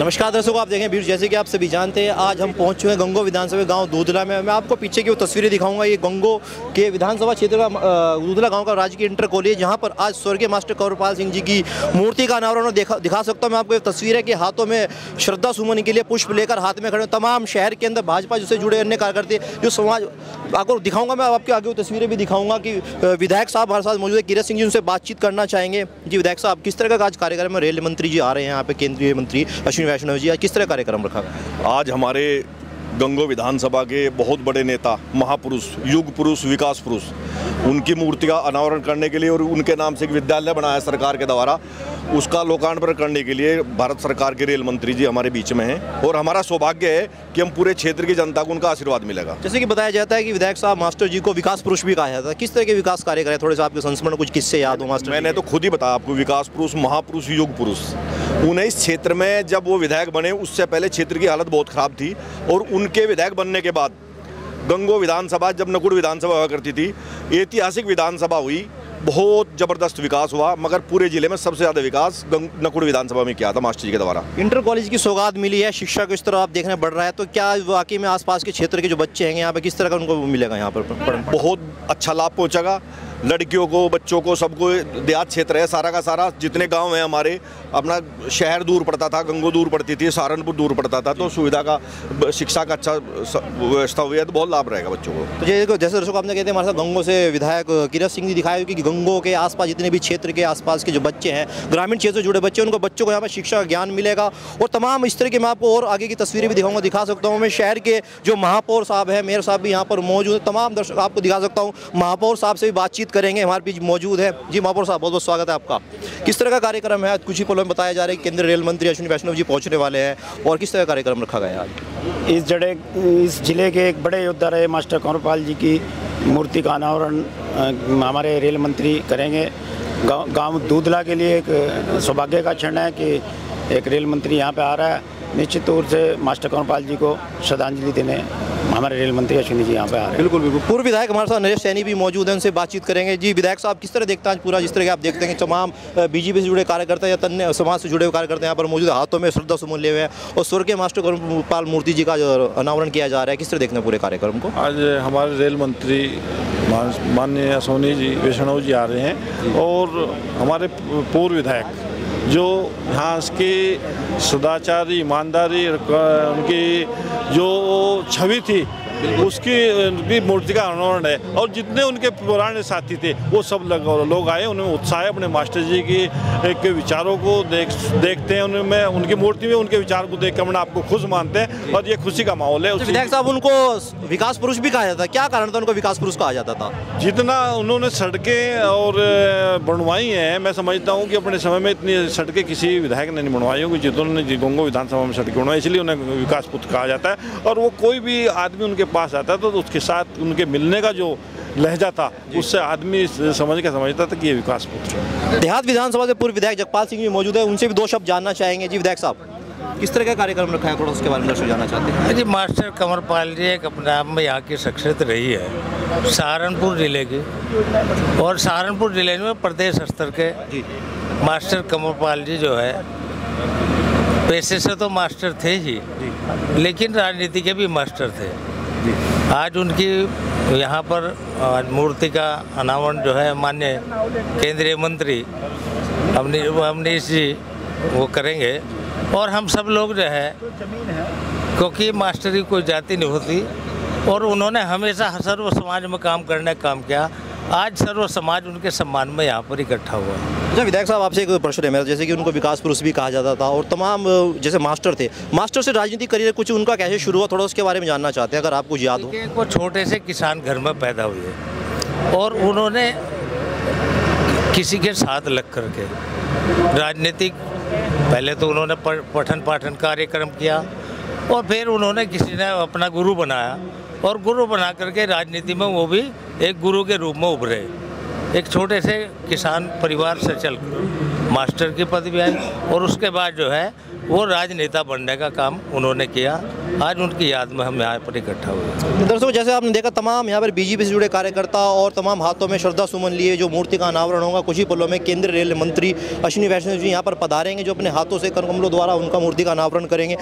नमस्कार दर्शकों, आप देखें वीर जैसे कि आप सभी जानते हैं, आज हम पहुँच चुके हैं गंगो विधानसभा गाँव दूधला में। मैं आपको पीछे की वो तस्वीरें दिखाऊँगा, ये गंगो के विधानसभा क्षेत्र का दूधला गाँव का राजकीय इंटर कॉलेज जहाँ पर आज स्वर्गीय मास्टर कंवरपाल सिंह जी की मूर्ति का अनावरण दिखा दिखा सकता हूँ मैं आपको। एक तस्वीर है कि हाथों में श्रद्धा सुमन के लिए पुष्प लेकर हाथ में खड़े तमाम शहर के अंदर भाजपा से जुड़े अन्य कार्यकर्ते, जो समाज, आपको दिखाऊँगा मैं, आपके आगे वो तस्वीरें भी दिखाऊँगा कि विधायक साहब हमारे साथ मौजूद है। किरत सिंह जी उनसे बातचीत करना चाहेंगे। जी, विधायक साहब, किस तरह का आज कार्यक्रम में रेल मंत्री जी आ रहे हैं यहाँ पे, केंद्रीय मंत्री अश्विनी वैष्णव जी आज किस तरह कार्यक्रम रखा आज हमारे गंगो विधानसभा के बहुत बड़े नेता महापुरुष युग पुरुष विकास पुरुष उनकी मूर्ति का अनावरण करने के लिए और उनके नाम से एक विद्यालय बनाया सरकार के द्वारा उसका लोकार्पण करने के लिए भारत सरकार के रेल मंत्री जी हमारे बीच में हैं। और हमारा सौभाग्य है कि हम पूरे क्षेत्र की जनता को उनका आशीर्वाद मिलेगा। जैसे कि बताया जाता है कि विधायक साहब मास्टर जी को विकास पुरुष भी कहा जाता है किस तरह के विकास कार्य करे? थोड़े से आपके संस्मरण कुछ किससे याद हो मास्टर मैंने तो खुद ही बताया आपको विकास पुरुष महापुरुष युग पुरुष। उन्हें इस क्षेत्र में जब वो विधायक बने उससे पहले क्षेत्र की हालत बहुत खराब थी और उनके विधायक बनने के बाद गंगो विधानसभा जब नकुड़ विधानसभा हुआ करती थी। ऐतिहासिक विधानसभा हुई बहुत ज़बरदस्त विकास हुआ मगर पूरे ज़िले में सबसे ज़्यादा विकास नकुड़ विधानसभा में किया था मास्टर जी के द्वारा। इंटर कॉलेज की सौगात मिली है शिक्षा को इस तरह आप देखने बढ़ रहा है तो क्या वाकई में आसपास के क्षेत्र के जो बच्चे हैं यहाँ पे किस तरह का उनको मिलेगा यहाँ पर बहुत अच्छा लाभ पहुंचेगा। लड़कियों को बच्चों को सबको देहात क्षेत्र है सारा का सारा जितने गाँव हैं हमारे अपना शहर दूर पड़ता था गंगो दूर पड़ती थी सहारनपुर दूर पड़ता था तो सुविधा का शिक्षा का अच्छा व्यवस्था हुई है तो बहुत लाभ रहेगा बच्चों को। तो जैसे जैसे दर्शकों आपने कहते हैं हमारे साथ गंगो से विधायक किरत सिंह जी दिखाया कि गंगो के आसपास जितने भी क्षेत्र के आसपास के जो बच्चे हैं ग्रामीण क्षेत्र से जुड़े बच्चे उनको बच्चों को यहाँ पर शिक्षा का ज्ञान मिलेगा। और तमाम इस तरह के मैं आपको और आगे की तस्वीरें भी दिखाऊँगा दिखा सकता हूँ। मैं शहर के जो महापौर साहब हैं मेयर साहब भी यहाँ पर मौजूद हैं तमाम दर्शक आपको दिखा सकता हूँ। महापौर साहब से भी बातचीत करेंगे। हमारे बीच मौजूद है। जी, महापौर साहब बहुत बहुत स्वागत है आपका। किस तरह का कार्यक्रम है? आज कुछ ही पलों में बताया जा रहा है केंद्रीय रेल मंत्री अश्विनी वैष्णव जी पहुँचने वाले हैं और किस तरह का कार्यक्रम रखा गया आज? इस जड़े, इस ज़िले के एक बड़े योद्धा रहे मास्टर कंवरपाल जी की मूर्ति का अनावरण हमारे रेल मंत्री करेंगे। गाँव दूधला के लिए एक सौभाग्य का क्षण है कि एक रेल मंत्री यहाँ पे आ रहा है। निश्चित तौर से मास्टर कंवरपाल जी को श्रद्धांजलि देने हमारे रेल मंत्री अश्विनी जी यहाँ पे आ रहे हैं। बिल्कुल बिल्कुल। पूर्व विधायक हमारे साथ नरेश सैनी भी मौजूद हैं उनसे बातचीत करेंगे। जी विधायक साहब किस तरह देखते हैं आज पूरा जिस तरह के आप देखते हैं तमाम बीजेपी से जुड़े कार्यकर्ता या तन्य समाज से जुड़े हुए कार्यकर्ता यहाँ पर मौजूद हाथों में श्रद्धा सुमन लिए हुए हैं और स्वर्गीय मास्टर गोपाल मूर्ति जी का जो अनावरण किया जा रहा है किस तरह देखते हैं पूरे कार्यक्रम को? आज हमारे रेल मंत्री माननीय सोनी जी वैष्णव जी आ रहे हैं और हमारे पूर्व विधायक जो यहाँ के सदाचार ईमानदारी उनकी जो छवि थी उसकी भी मूर्ति का अनावरण है और जितने उनके पुराने साथी थे वो सब लग, लोग आए उनमें उत्साह है अपने मास्टर जी की एक विचारों को देख देखते हैं उनमें उनकी मूर्ति में उनके विचार को देख कर अपने आपको खुश मानते हैं और ये खुशी का माहौल है तो विधायक साहब उनको विकास पुरुष भी कहा जाता है। क्या कारण था उनको विकास पुरुष कहा जाता था? जितना उन्होंने सड़कें और बनवाई हैं मैं समझता हूँ कि अपने समय में इतनी सड़कें किसी विधायक ने नहीं बनवाई होगी जितने गोंगो विधानसभा में सड़कें बनवाई इसलिए उन्हें विकास पुत्र कहा जाता है और वो कोई भी आदमी उनके पास आता था तो उसके साथ उनके मिलने का जो लहजा था उससे आदमी समझ के समझता था कि ये विकास पुत्र देहात विधानसभा से पूर्व विधायक जगपाल सिंह भी मौजूद है उनसे भी दो शब्द जानना चाहेंगे। जी विधायक साहब किस तरह का कार्यक्रम रखा है? थोड़ा उसके बारे में दर्शक जानना चाहते हैं। जी मास्टर कंवरपाल जी एक अपने आप में यहाँ की शख्सियत रही है सहारनपुर ज़िले की। और सहारनपुर ज़िले में प्रदेश स्तर के जी। मास्टर कंवरपाल जी जो है पेशे से तो मास्टर थे ही लेकिन राजनीति के भी मास्टर थे। आज उनकी यहाँ पर मूर्ति का अनावरण जो है मान्य केंद्रीय मंत्री अमनी अमनीश जी वो करेंगे। और हम सब लोग जो है, क्योंकि मास्टरी कोई जाति नहीं होती, और उन्होंने हमेशा सर्व समाज में काम करने का काम किया। आज सर्व समाज उनके सम्मान में यहाँ पर इकट्ठा हुआ है। अच्छा विधायक साहब आपसे एक प्रश्न है मेरा जैसे कि उनको विकास पुरुष भी कहा जाता था और तमाम जैसे मास्टर थे मास्टर से राजनीतिक करियर कुछ उनका कैसे शुरू हुआ थोड़ा उसके बारे में जानना चाहते हैं अगर आपको कुछ याद हो। वो छोटे से किसान घर में पैदा हुए और उन्होंने किसी के साथ लग करके राजनीतिक पहले तो उन्होंने पठन पाठन कार्यक्रम किया और फिर उन्होंने किसी ने अपना गुरु बनाया और गुरु बना करके राजनीति में वो भी एक गुरु के रूप में उभरे। एक छोटे से किसान परिवार से चल मास्टर की पदवी आई और उसके बाद जो है, वो राजनेता बनने का काम उन्होंने किया। आज उनकी याद में हम यहाँ पर इकट्ठा हुए दर्शकों, जैसे आपने देखा, तमाम यहाँ पर बीजेपी से जुड़े कार्यकर्ता और तमाम हाथों में श्रद्धा सुमन लिए जो मूर्ति का अनावरण होगा, कुछ ही पलों में केंद्रीय रेल मंत्री अश्विनी वैष्णव जी यहाँ पर पधारेंगे, जो अपने हाथों से कमलों द्वारा उनका मूर्ति का अनावरण करेंगे।